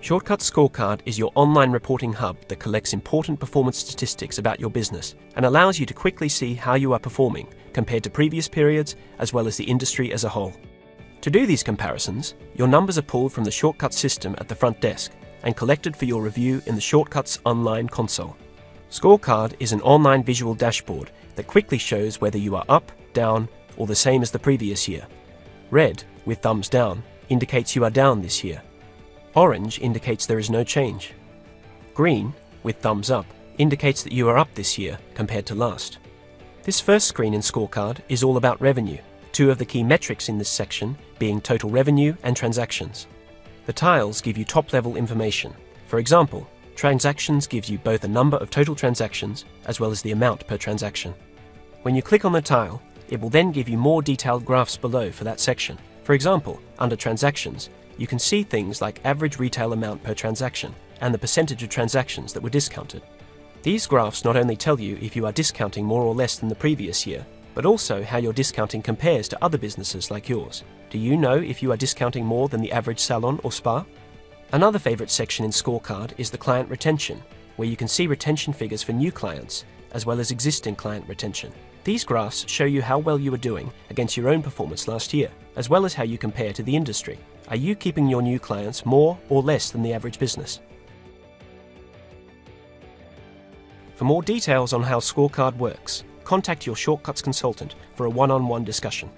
Shortcut Scorecard is your online reporting hub that collects important performance statistics about your business and allows you to quickly see how you are performing compared to previous periods as well as the industry as a whole. To do these comparisons, your numbers are pulled from the shortcut system at the front desk and collected for your review in the Shortcuts online console. Scorecard is an online visual dashboard that quickly shows whether you are up, down, or the same as the previous year. Red, with thumbs down, indicates you are down this year. Orange indicates there is no change. Green, with thumbs up, indicates that you are up this year compared to last. This first screen in Scorecard is all about revenue, two of the key metrics in this section being total revenue and transactions. The tiles give you top level information. For example, transactions gives you both a number of total transactions as well as the amount per transaction. When you click on the tile, it will then give you more detailed graphs below for that section. For example, under transactions, you can see things like average retail amount per transaction and the percentage of transactions that were discounted. These graphs not only tell you if you are discounting more or less than the previous year, but also how your discounting compares to other businesses like yours. Do you know if you are discounting more than the average salon or spa? Another favourite section in Scorecard is the client retention, where you can see retention figures for new clients as well as existing client retention. These graphs show you how well you are doing against your own performance last year, as well as how you compare to the industry. Are you keeping your new clients more or less than the average business? For more details on how Scorecard works, contact your Shortcuts consultant for a one on one discussion.